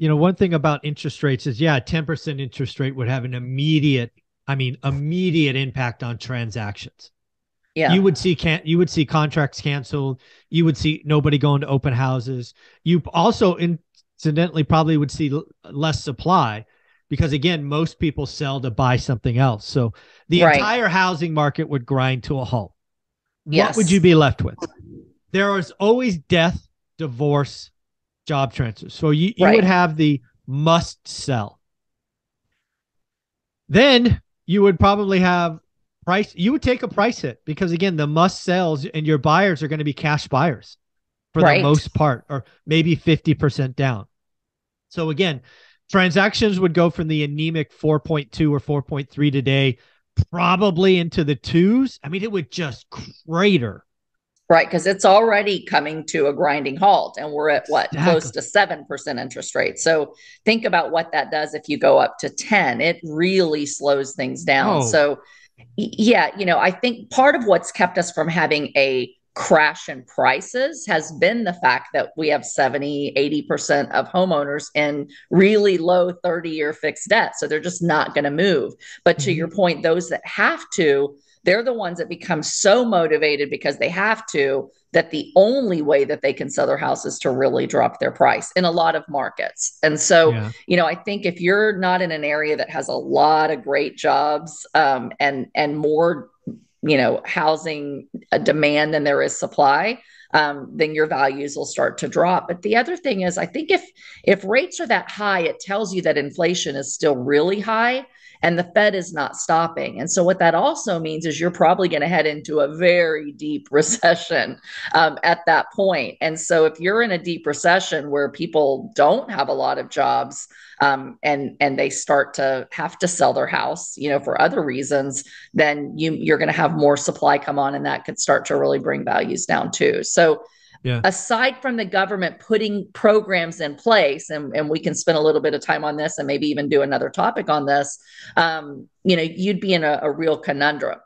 you know, one thing about interest rates is, yeah, 10% interest rate would have an immediate, I mean, immediate impact on transactions. Yeah. You would see can you would see contracts canceled. You would see nobody going to open houses. You also incidentally probably would see l- less supply because again, most people sell to buy something else. So the Right. entire housing market would grind to a halt. What Yes. would you be left with? There is always death, divorce, job transfers. So you, you Right. would have the must sell. Then you would probably have price. You would take a price hit because again, the must sells and your buyers are going to be cash buyers for Right. the most part, or maybe 50% down. So again, transactions would go from the anemic 4.2 or 4.3 today, probably into the twos. I mean, it would just crater. Right, because it's already coming to a grinding halt, and we're at what close to seven percent interest rate. So think about what that does if you go up to ten. It really slows things down. Oh. So, yeah, you know, I think part of what's kept us from having a crash in prices has been the fact that we have 70 80% of homeowners in really low 30 year fixed debt so they're just not going to move but to Mhm. your point those that have to they're the ones that become so motivated because they have to that the only way that they can sell their house is to really drop their price in a lot of markets. And so, Yeah. you know, I think if you're not in an area that has a lot of great jobs um, and and more, you know, housing uh, demand than there is supply, um, then your values will start to drop. But the other thing is, I think if if rates are that high, it tells you that inflation is still really high and the Fed is not stopping. And so, what that also means is you're probably going to head into a very deep recession um, at that point. And so, if you're in a deep recession where people don't have a lot of jobs um, and and they start to have to sell their house, you know, for other reasons, then you you're going to have more supply come on, and that could start to really bring values down too. So Yeah. aside from the government putting programs in place and, and we can spend a little bit of time on this and maybe even do another topic on this um, you know you'd be in a, a real conundrum